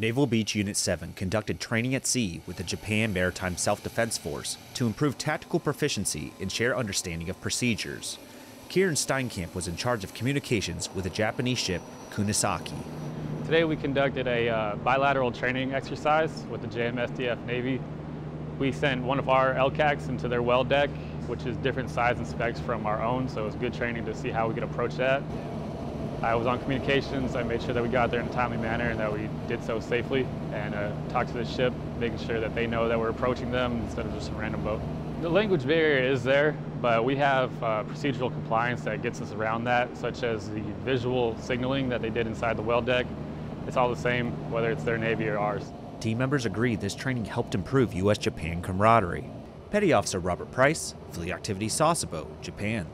Naval Beach Unit 7 conducted training at sea with the Japan Maritime Self Defense Force to improve tactical proficiency and share understanding of procedures. Ciaran Steinkamp was in charge of communications with the Japanese ship Kunisaki. Today we conducted a uh, bilateral training exercise with the JMSDF Navy. We sent one of our LCACs into their well deck, which is different size and specs from our own, so it was good training to see how we could approach that. I was on communications. I made sure that we got there in a timely manner and that we did so safely and uh, talked to the ship, making sure that they know that we're approaching them instead of just a random boat. The language barrier is there, but we have uh, procedural compliance that gets us around that, such as the visual signaling that they did inside the well deck. It's all the same, whether it's their Navy or ours. Team members agreed this training helped improve U.S. Japan camaraderie. Petty Officer Robert Price, Fleet Activity Sasebo, Japan.